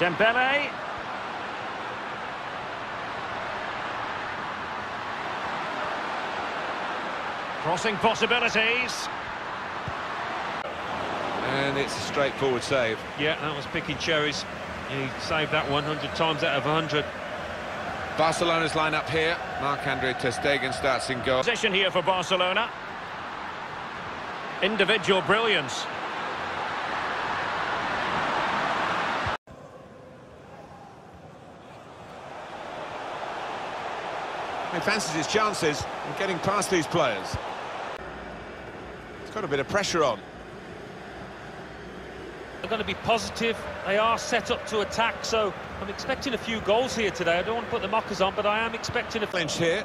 Dembele. Crossing possibilities. And it's a straightforward save. Yeah, that was picking cherries. He saved that 100 times out of 100. Barcelona's line-up here. Marc-Andre Ter Stegen starts in goal. Position here for Barcelona. Individual brilliance. He fancies his chances in getting past these players. He's got a bit of pressure on. They're going to be positive. They are set up to attack, so I'm expecting a few goals here today. I don't want to put the mockers on, but I am expecting a... Clinch here.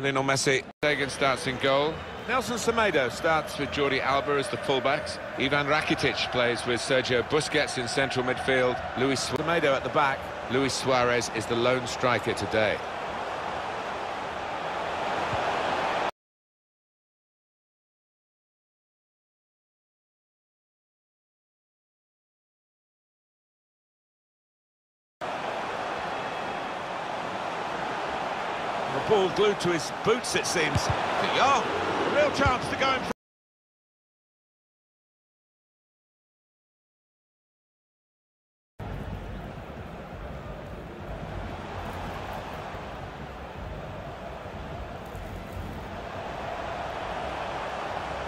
Lionel Messi. Stegen starts in goal. Nelson Semedo starts with Jordi Alba as the fullbacks. Ivan Rakitic plays with Sergio Busquets in central midfield. Luis Semedo at the back. Luis Suarez is the lone striker today. The ball glued to his boots, it seems. A real chance to go in front.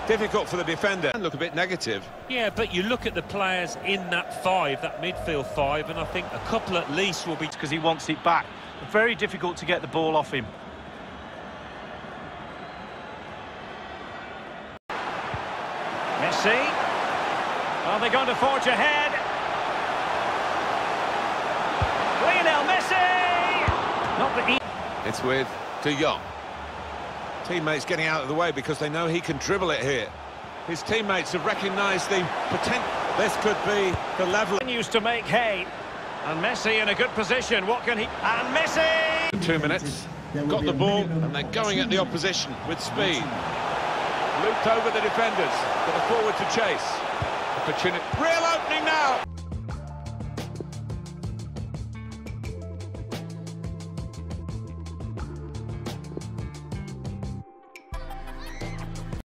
Difficult for the defender. And look a bit negative. Yeah, but you look at the players in that five, that midfield five, and I think a couple at least will be... because he wants it back. Very difficult to get the ball off him. Messi. Are they going to forge ahead? Lionel Messi! Not the e It's with De Jong. Teammates getting out of the way because they know he can dribble it here. His teammates have recognised the potential. This could be the level. continues to make hay. And Messi in a good position. What can he... And Messi! Two minutes. Got the ball and they're going at the opposition with speed. Looped over the defenders. Got a forward to chase. Opportunity. Real opening now.